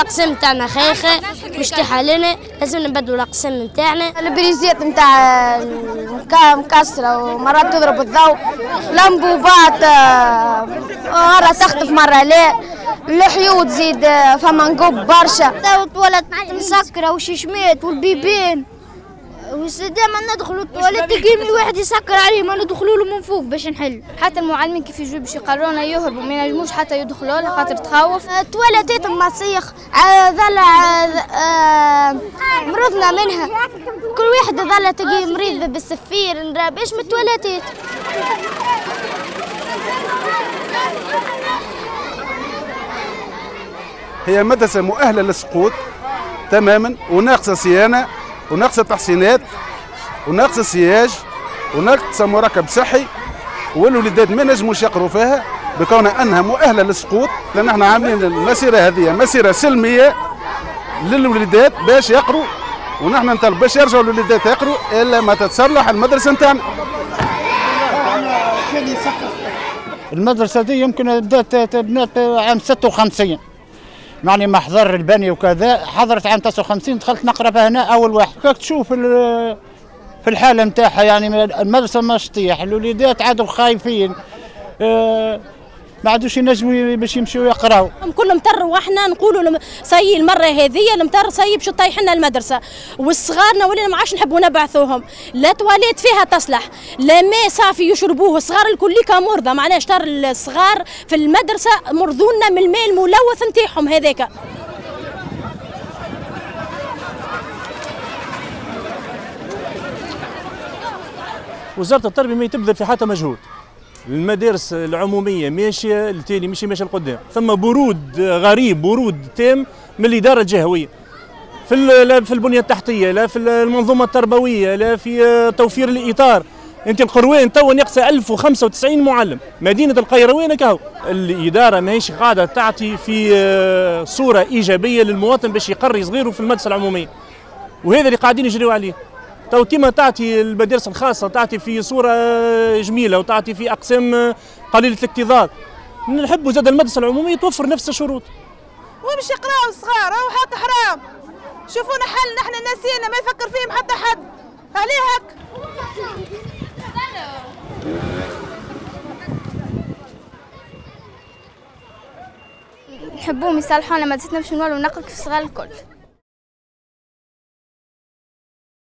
الاقسام نتاعنا خايخه مش لنا لازم نبدلوا الاقسام نتاعنا. البريزيات نتاع مكسرة ومرات تضرب الضوء. لمبوبات مرة تخطف مرة لا. الحيوط زيد فما نقوب برشا. ولد مسكرة وششمات والبيبين دائما ندخلوا التواليت تلقي واحد يسكر عليه ما ندخلوا له من فوق باش نحل. حتى المعلمين كيف يجوا باش يقرونا يهربوا ما ينجموش حتى يدخلوا له خاطر تخوف. التواليتات مسيخ ظل مرضنا منها. كل واحد ظل تلقي مريض بالسفير باش من التواليتات هي مدرسة مؤهلة للسقوط تماما وناقصة صيانة. وناقصة تحسينات وناقصة سياج وناقصة مركب صحي والوليدات ما نجموش يقروا فيها بكون انها مؤهله للسقوط لأن إحنا عاملين المسيرة هذه مسيرة سلمية للوليدات باش يقروا ونحن نطلب باش يرجعوا الوليدات يقروا إلا ما تتصلح المدرسة نتاعنا. المدرسة دي يمكن بدات بنات عام 56 يعني محضر البني وكذا حضرت عام 59 دخلت نقرأ فيها هنا أول واحد. كيف تشوف في الحالة نتاعها يعني المدرسة ما تطيح الوليدات عادوا خايفين. أه ما عادوش ينجموا باش يمشوا يقراوا كل مطر وإحنا نقولوا سي المرة هذه المطر سي باش تطيح لنا المدرسة. والصغارنا ولينا ما عادش نحبوا نبعثوهم. لا تواليت فيها تصلح لا ماء صافي يشربوه. الصغار الكل مرضى. معناها شطر الصغار في المدرسة مرضونا من الماء الملوث نتاعهم هذاك. وزارة التربية ما تبذل في حتى مجهود. المدارس العمومية ماشية التالي ماشي ماشيه لقدام. ثم برود غريب برود تام من الإدارة الجهوية. في لا في البنية التحتية لا في المنظومة التربوية لا في توفير الإطار. أنت القروان تو ناقصه 1095 معلم. مدينة القيروان كهو. الإدارة ماهيش قاعدة تعطي في صورة إيجابية للمواطن باش يقري صغيره في المدرسة العمومية. وهذا اللي قاعدين يجريوا عليه. تو كما تعطي المدارس الخاصة تعطي في صورة جميلة وتعطي في أقسام قليلة الاكتظاظ نحبوا زاد المدرسة العمومية توفر نفس الشروط. ومش يقراوا الصغار وحتى حرام. شوفونا حل نحن ناسينا ما يفكر فيهم حتى حد. عليه هك نحبوهم يصلحونا ما باش نولوا نقرا في الصغار الكل.